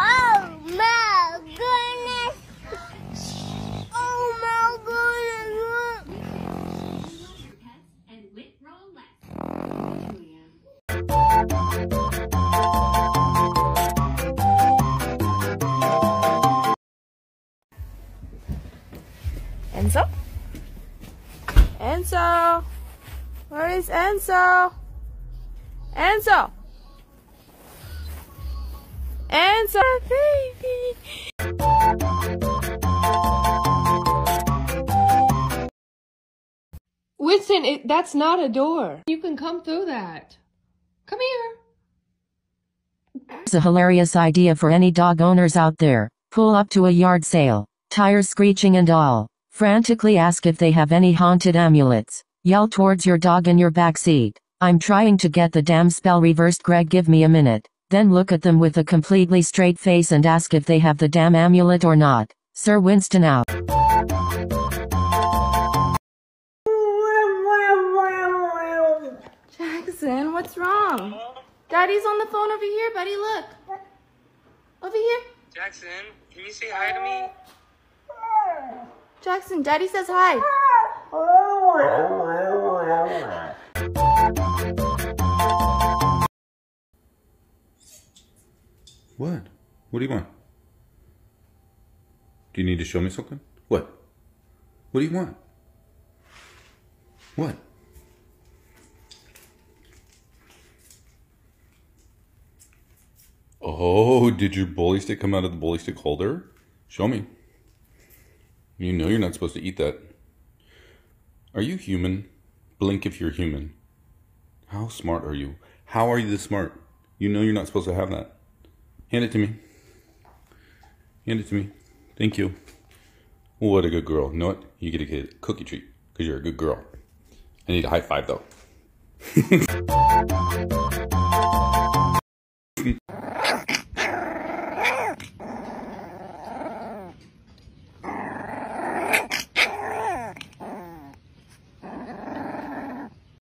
Oh my goodness! Oh my goodness! Enzo? Enzo? Where is Enzo? Enzo? Enzo, baby. Winston, it, that's not a door. You can come through that. Come here. It's a hilarious idea for any dog owners out there. Pull up to a yard sale, tires screeching and all. Frantically ask if they have any haunted amulets. Yell towards your dog in your back seat. I'm trying to get the damn spell reversed, Greg. Give me a minute. Then look at them with a completely straight face and ask if they have the damn amulet or not. Sir Winston out. Jackson, what's wrong? Daddy's on the phone over here, buddy. Look. Over here. Jackson, can you say hi to me? Jackson, Daddy says hi. What? What do you want? Do you need to show me something? What? What do you want? What? Oh, did your bully stick come out of the bully stick holder? Show me. You know you're not supposed to eat that. Are you human? Blink if you're human. How smart are you? How are you this smart? You know you're not supposed to have that. Hand it to me. Hand it to me. Thank you. What a good girl. You know what? You get a cookie treat because you're a good girl. I need a high five though.